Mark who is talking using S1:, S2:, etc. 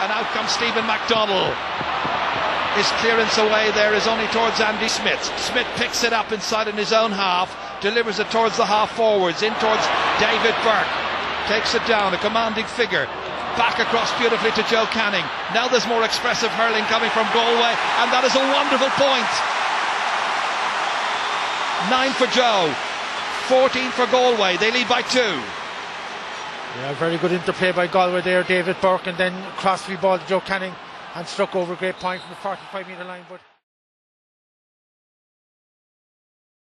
S1: and out comes Stephen McDonnell. His clearance away there is only towards Andy Smith. Smith picks it up inside in his own half, delivers it towards the half forwards, in towards David Burke. Takes it down, a commanding figure. Back across beautifully to Joe Canning. Now there's more expressive hurling coming from Galway, and that is a wonderful point. Nine for Joe, 14 for Galway. They lead by two.
S2: Yeah, very good interplay by Galway there, David Burke, and then crossfield ball to Joe Canning and struck over great point from the 45 metre line. But